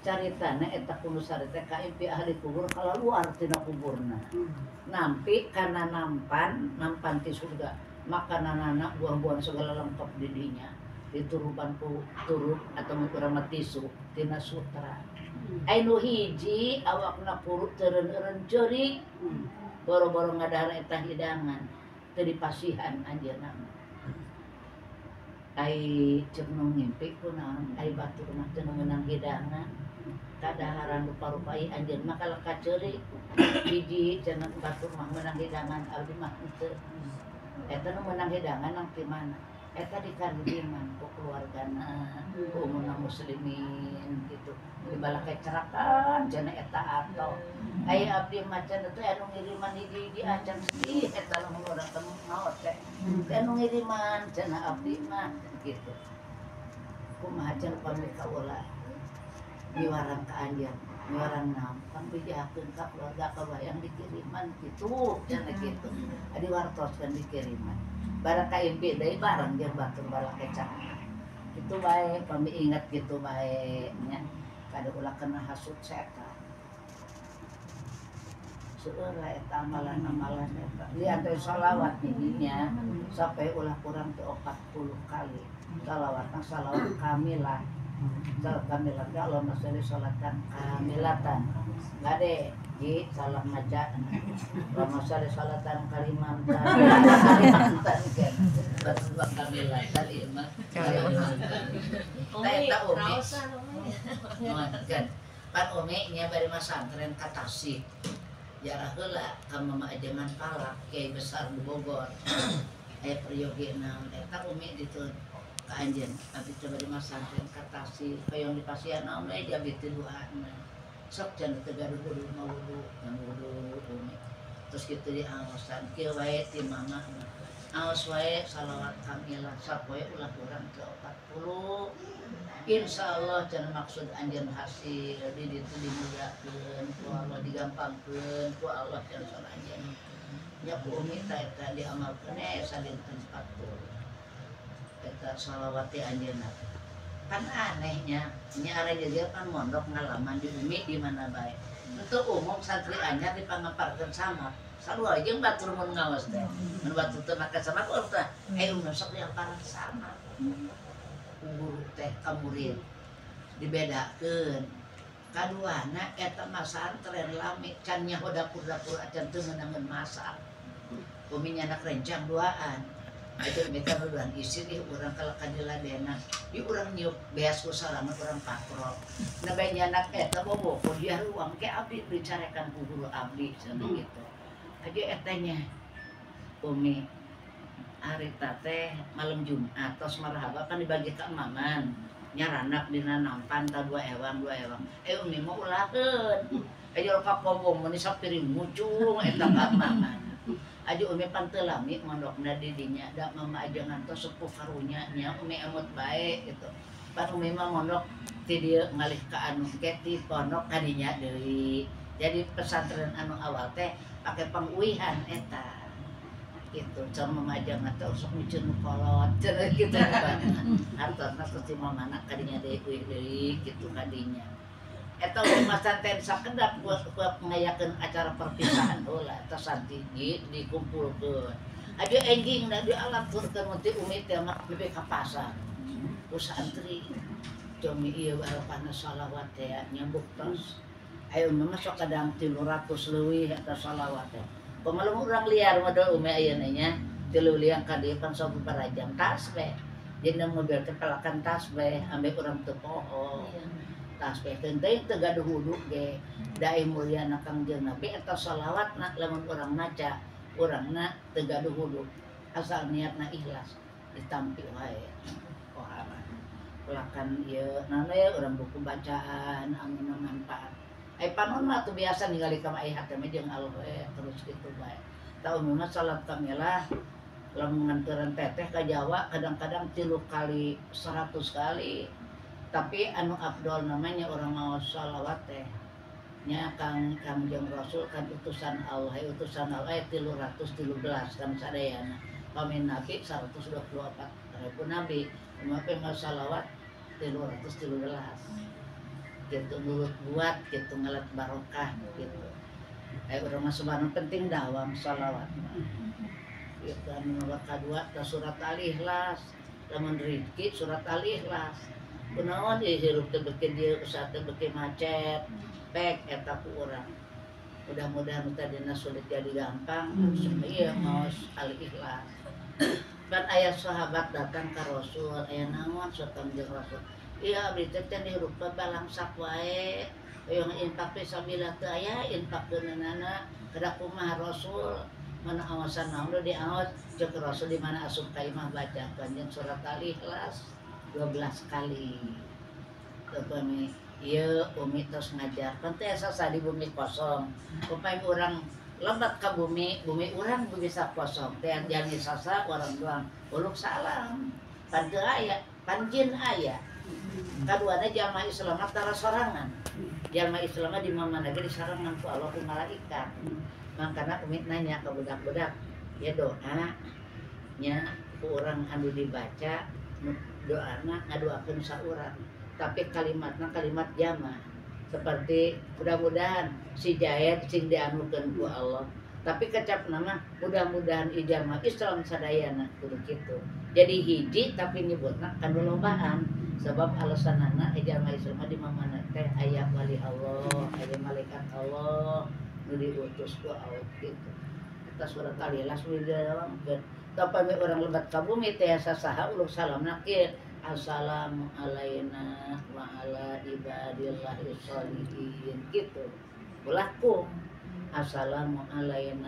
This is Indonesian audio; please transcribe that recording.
caritana eta kuno sarita ka impi ahli kubur kalau luar tina kuburna. Nampi karena nampan nampan ti surga makanan anak buah-buahan segala lengkap di dinya diturukan ku turut atau kurang tisu tina sutra. Ainu hiji awakna purut teren-eren cerik boro-boro ngadara eta hidangan tadi pasihan aja nama cek nu ngimpi kunaon ai batu rumah teu meunang hidangan. Kadaharan rupa-rupai anjeun mah kalau kaceurik hiji cenah batu rumah meunang hidangan abdi mah henteu. Eta nu meunang hidangan nang ti mana eta di kandiman ku keluargana ku ummuna muslimin gitu. Di balakai cerakan cenah eta atau. Ai abdi macan teh anu ngiriman hiji-hiji acan sedih eta nu urang temu maot teh. Teh anu ngiriman cenah abdi mah gitu. Kumaha cenah pamri kaula diwarang ka anjeun diwarang nampang bijakeun ka keluarga kabayang dikiriman gitu cenah gitu adi wartoskeun dikiriman. Barang ka impi deui barang jeung batur bala kecap. Itu bae pami ingat gitu bae nya kada ulah kena hasut setan. Seueur lah eta amalan-amalan eta. Lihat teh salawat didinya sampai ulah kurang teh 40 kali. Salawatna salawat kamilah. Salawat kamilah ya Allah masali salatan kamilatan. Gade di salah maca. Allahumma sholli salatan kalimatan. Kalimatan kan. Batul kamilatan. Kalimatan. Teh eta umi. Kan pan umi nya bari masantren ka Tasik. jarah heula ka mama ajangan palak kiai besar di Bogor aya priyogi naon eta umi ditu ka anjeun abdi coba di masantren ka Tasik hoyong di pasian naon we jadi tiluana sok jan teu gaduh kudu mau wudu yang wudu umi terus kitu di aosan kieu wae ti mama aos wae salawat kamilah sapoe ulah kurang ke 40 Insya Allah jangan maksud anjir hasil di itu dimudahkan ku Allah digampangkan ku Allah jangan soal anjir ya ku umi eta diamalkan eh salin tempat tuh eta salawati anjeunna kan anehnya nyara jadi kan mondok ngalaman di umi di mana baik. Untuk umum santri anyar dipangaparkeun sama. Selalu aja batur mun ngawas teh. Mun batur teh maka sama ku teh. Eh umum sok yang parang sama. guru teh ka murid dibedakeun kaduana eta mah santren lami can nyaho dapur-dapur acan teu ngeunangeun masak umi anak rencang duaan itu mereka berbulan isi nih orang kalau kanjeladena di orang nyuk beas salaman orang pakrok nah banyak anak eta bobo dia ruang ke abdi bicarakan ku guru abdi sama gitu. Aja etanya umi hari teh malam Jumat tos marhaba kan dibagi ke emaman nyaranak dina nampan ta dua ewang dua ewang eh umi mau ulakeun aja ka pobong meni sapiring mucung eta ka emaman aja umi pantelami mondokna di dinya da mama aja ngantos sepuh karunya nya umi emot bae gitu. Pan umi mah mondok ti dieu ngalih ka anu ke ti pondok kadinya deui. Jadi pesantren anu awal teh pakai penguihan eta. Gitu can memajang atau sok micin kolot cenah gitu. Hartosna mama anak kadinya deui deui gitu kadinya eta rumah santen sakedap buat buat ngayakeun acara perpisahan ulah eta santigi dikumpulkeun. Aja engging da di alat turkeun mun umi teh mah lebih ka pasar. Ku santri Jomi iya barokahna salawat teh nyambuk tos ayo sok kadang 300 leuwih eta salawat teh. Pemalam orang liar modal umi ayeuna nya tilu liang ka dieu kan sok jam tas be. Jadi mobil teh palakan tas be ambek urang teu poho. Jeung Nabi eta salawat nak lamun urang maca urangna teu gaduh wudu. Asal niatna ikhlas ditampi wae. Kohara. Pelakan nana ya buku bacaan anu manfaat. Eh panon mah tuh biasa ningali ka ai hate mah jeung terus gitu bae. Tahu mah salat kamilah lamun nganteran teteh ka Jawa kadang-kadang tilu kali 100 kali. Tapi anu afdol namanya orang mau salawat teh. Nya kang kang jeung Rasul kan utusan Allah utusan Allah tilu ratus tilu belas kan sadayana. Pamin Nabi 124 ribu Nabi. Cuma pengen salawat tilu ratus tilu belas. Gitu mulut buat gitu ngalat barokah gitu. Kayak orang masuk barang penting dawam salawat gitu anu nomor kedua ke surat al-ikhlas. Lamun rizki surat al-ikhlas kunaon ya hirup dieu usaha teu beuki macet pek eta ku urang. Mudah-mudahan tadina sulit jadi gampang. Semua iya mau al-ikhlas kan ayat sahabat datang ke Rasul ayah naon sotan jeung Rasul. Iya abdi teh teh dihirup balang sak wae. Yang infak fisabilillah teu aya infak geunana kada kumaha Rasul. Mana awasan naon di awas jeung Rasul di mana asup ka imah baca kanjeng surat al-ikhlas 12 kali kami Iya, Umi terus ngajarkan teh asa di bumi kosong. Upaya orang lembat ke bumi, bumi orang bisa kosong. Teh jangan sasa orang doang. Uluk salam. Pantu aya, panjin aya. Kaduana jamaah Islam tara sorangan. Jamaah Islam di mana lagi di sarangan ku Allah ku malaikat. Makanya Umi nanya ke budak-budak, ya doa nya orang anu dibaca doana ngaduakeun saurang tapi kalimatnya kalimat jama. Seperti mudah-mudahan si jahit sing dianukeun ku Allah tapi kecap nama mudah-mudahan ijama Islam sadayana kudu kitu. Jadi hiji tapi nyebutna kan lombaan sebab alasanana ijama Islam di mana teh aya wali Allah aya malaikat Allah nu diutus ku Allah gitu. Kita surat al-ikhlas di dalam tapi orang lebat ka bumi teh sasaha uluk salam nakir. Assalamu alaina wa ala ibadillahi sholihin. Gitu. Belaku Assalamu alaina